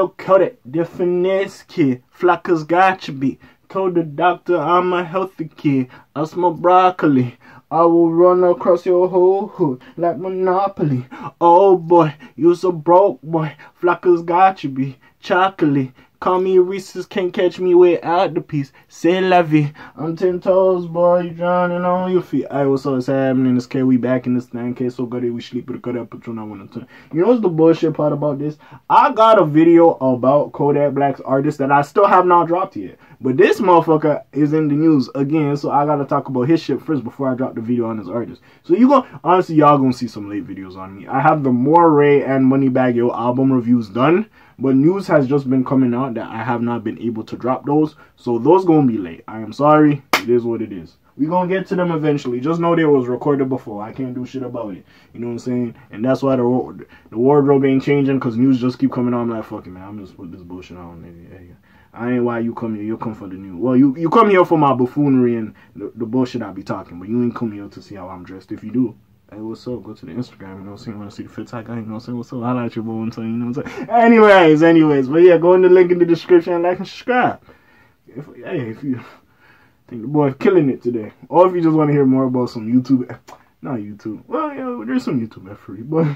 look Kodak, the finesse kid. Flackers got you be. Told the doctor I'm a healthy kid. I smoke broccoli. I will run across your whole hood like Monopoly. Oh boy, you's a broke boy. Flackers got you be. Chocolate. Call me Reese's, can't catch me without the piece. Say la vie. I'm ten toes, boy. You drowning on your feet. Alright, what's up? What's happening? It's K. We back in this thing. K. So good we sleep with a Kodak Patron. I want to You know what's the bullshit part about this? I got a video about Kodak Black's artist that I still have not dropped yet. But this motherfucker is in the news again, so I gotta talk about his shit first before I drop the video on his artist. So you gonna honestly y'all gonna see some late videos on me. I have the Morray and Moneybagg Yo album reviews done. But news has just been coming out that I have not been able to drop those. So those gonna be late. I am sorry. It is what it is. We gonna get to them eventually. Just know they was recorded before. I can't do shit about it. You know what I'm saying? And that's why the the wardrobe ain't changing because news just keep coming on. I'm like, fuck it, man. I'm just put this bullshit on. I ain't why you come here. You come for the news. Well, you you come here for my buffoonery and the, the bullshit I be talking, but you ain't come here to see how I'm dressed. If you do, Hey, what's up? Go to the Instagram, you know what I'm saying? Want to see the fit tag? You know what I'm saying? What's up? At your boy you know what I'm saying? Anyways, anyways, but yeah, go in the link in the description and like and subscribe. If, hey, if you think the boy killing it today, or if you just want to hear more about some YouTube, eh, not YouTube, well, yeah, there's some YouTube free, but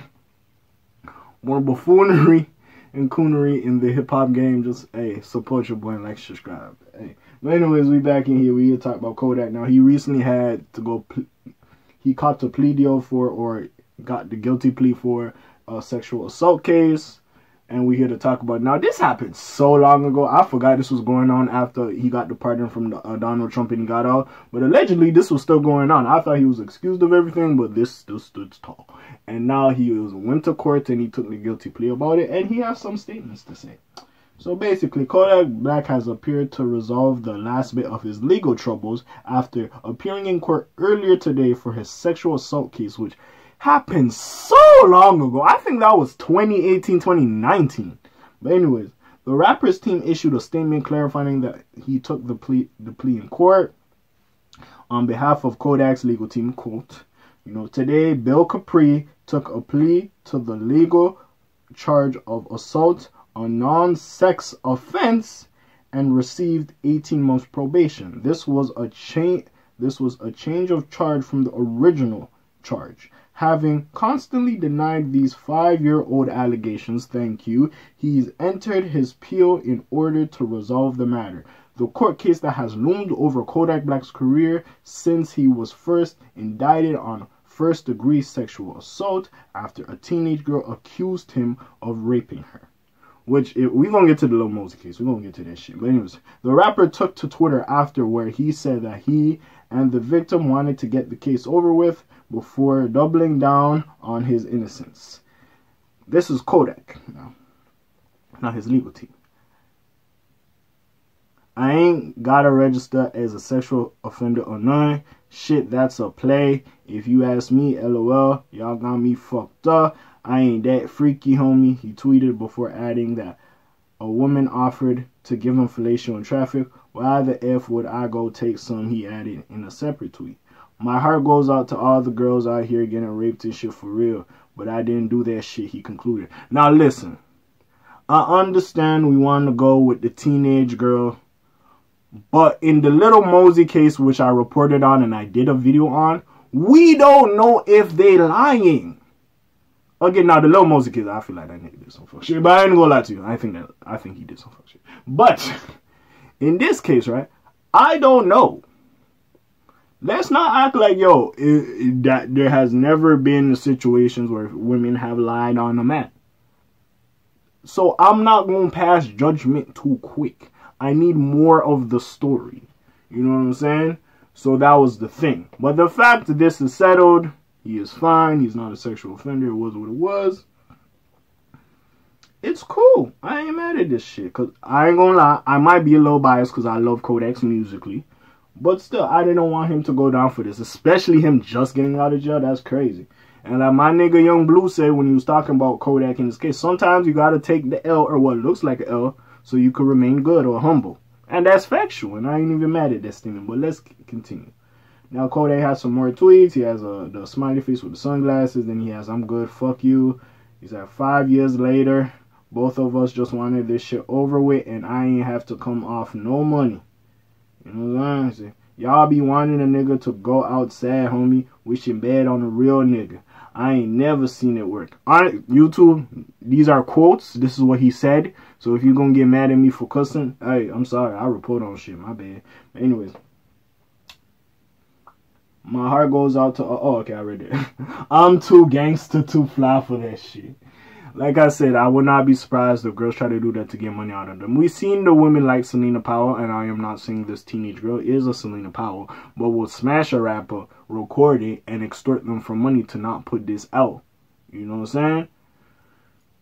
more buffoonery and coonery in the hip hop game, just hey, support your boy and like, subscribe. Hey, but anyways, we back in here. We here talk about Kodak. Now he recently had to go he caught the plea deal for or got the guilty plea for a sexual assault case. And we're here to talk about it. now this happened so long ago. I forgot this was going on after he got the pardon from the, uh, donald trump and he got out. But allegedly this was still going on. I thought he was excused of everything but this still stood tall. And now he was went to court and he took the guilty plea about it. And he has some statements to say so basically, Kodak Black has appeared to resolve the last bit of his legal troubles after appearing in court earlier today for his sexual assault case, which happened so long ago. I think that was 2018, 2019. But anyways, the rapper's team issued a statement clarifying that he took the plea the plea in court on behalf of Kodak's legal team. Quote, you know, today Bill Kapri took a plea to the legal charge of assault a non-sex offense and received 18 months probation. This was a change this was a change of charge from the original charge. Having constantly denied these 5-year-old allegations, thank you, he's entered his appeal in order to resolve the matter. The court case that has loomed over Kodak Black's career since he was first indicted on first degree sexual assault after a teenage girl accused him of raping her. Which we gonna get to the Lil Mosey case. we gonna get to that shit. But anyways, the rapper took to Twitter after where he said that he and the victim wanted to get the case over with before doubling down on his innocence. This is Kodak now, not his legal team. I ain't gotta register as a sexual offender or none. Shit, that's a play. If you ask me, lol, y'all got me fucked up. I ain't that freaky, homie. He tweeted before adding that a woman offered to give him fellatio in traffic. Why the F would I go take some? He added in a separate tweet. My heart goes out to all the girls out here getting raped and shit for real, but I didn't do that shit, he concluded. Now listen, I understand we want to go with the teenage girl, but in the little Mosey case, which I reported on and I did a video on, we don't know if they lying. Again, now the Lil Mosey kid, I feel like that nigga did some fuck shit. But I ain't gonna lie to you. I think that I think he did some fuck shit. But in this case, right, I don't know. Let's not act like yo it, it, that there has never been situations where women have lied on a man. So I'm not gonna pass judgment too quick. I need more of the story. You know what I'm saying? So that was the thing. But the fact that this is settled he is fine. He's not a sexual offender. It was what it was. It's cool. I ain't mad at this shit. Because I ain't gonna lie. I might be a little biased because I love Kodak's musically. But still, I didn't want him to go down for this. Especially him just getting out of jail. That's crazy. And like my nigga Young Blue said when he was talking about Kodak in this case, sometimes you gotta take the L or what looks like an L so you can remain good or humble. And that's factual. And I ain't even mad at that statement. But let's continue. Now Kodak has some more tweets. He has a the smiley face with the sunglasses. Then he has I'm good, fuck you. He's at five years later. Both of us just wanted this shit over with, and I ain't have to come off no money. You know what I'm saying? Y'all be wanting a nigga to go outside, homie, wishing bad on a real nigga. I ain't never seen it work. On YouTube, these are quotes. This is what he said. So if you're gonna get mad at me for cussing, hey, I'm sorry. I report on shit. My bad. But anyways, my heart goes out to. Oh, okay, I read it. I'm too gangster, too fly for that shit like I said, I would not be surprised if girls try to do that to get money out of them. We've seen the women like Celina Powell, and I am not saying this teenage girl is a Celina Powell, but will smash a rapper, record it, and extort them for money to not put this out. You know what I'm saying?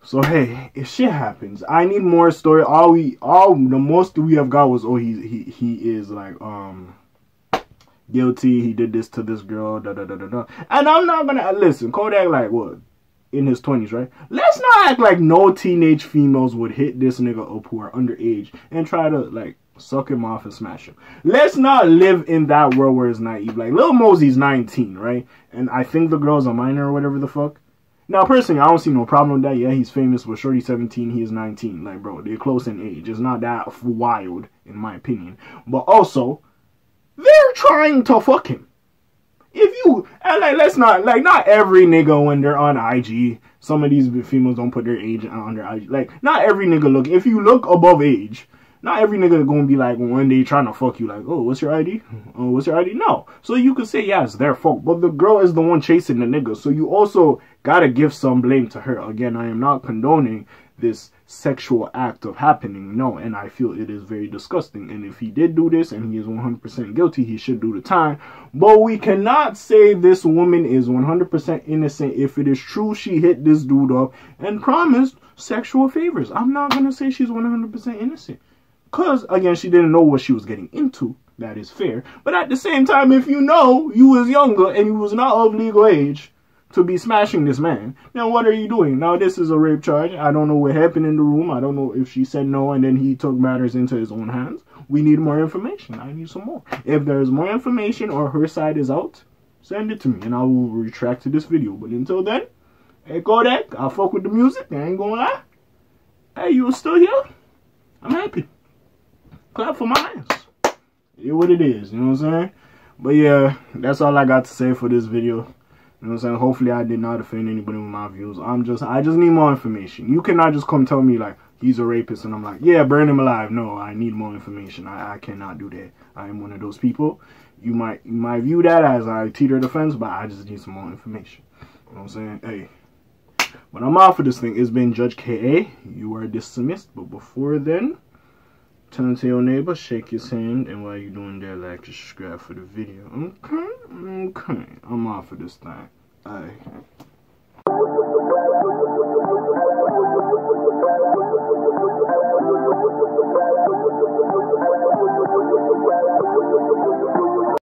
So hey, if shit happens, I need more story. All we, all the most we have got was, oh, he he he is like um guilty. He did this to this girl. Da da da da da. And I'm not gonna listen. Kodak like what in his 20s, right? Let's not act like no teenage females would hit this nigga up who are underage and try to, like, suck him off and smash him. Let's not live in that world where it's naive. Like, Lil Mosey's 19, right? And I think the girl's a minor or whatever the fuck. Now, personally, I don't see no problem with that. Yeah, he's famous, but Shorty 17, he is 19. Like, bro, they're close in age. It's not that wild, in my opinion. But also, they're trying to fuck him if you and like, let's not like not every nigga when they're on IG. Some of these females don't put their age on their IG. Like not every nigga look. If you look above age, not every nigga gonna be like one day trying to fuck you. Like, oh, what's your ID? Oh, what's your ID? No. So you could say yeah, it's their fault, but the girl is the one chasing the nigga. So you also gotta give some blame to her. Again, I am not condoning this sexual act of happening. No, and I feel it is very disgusting. And if he did do this and he is 100% guilty, he should do the time. But we cannot say this woman is 100% innocent if it is true she hit this dude up and promised sexual favors. I'm not going to say she's 100% innocent. Because, again, she didn't know what she was getting into. That is fair. But at the same time, if you know you was younger and you was not of legal age, to be smashing this man. Now, what are you doing? Now, this is a rape charge. I don't know what happened in the room. I don't know if she said no and then he took matters into his own hands. We need more information. I need some more. If there's more information or her side is out, send it to me and I will retract to this video. But until then, hey Kodak, I fuck with the music. I ain't gonna lie. Hey, you still here? I'm happy. Clap for my hands. It what it is, you know what I'm saying? But yeah, that's all I got to say for this video. You know what I'm saying? Hopefully I did not offend anybody with my views. I'm just I just need more information. You cannot just come tell me like he's a rapist and I'm like, yeah, burn him alive. No, I need more information. I, I cannot do that. I am one of those people. You might you might view that as I teeter the fence, but I just need some more information. You know what I'm saying? Hey. But I'm off for this thing. It's been Judge KA. You are dismissed. But before then, turn to your neighbor, shake his hand, and while you're doing that, like and subscribe for the video. Okay? Okay. I'm off for this thing. Alright.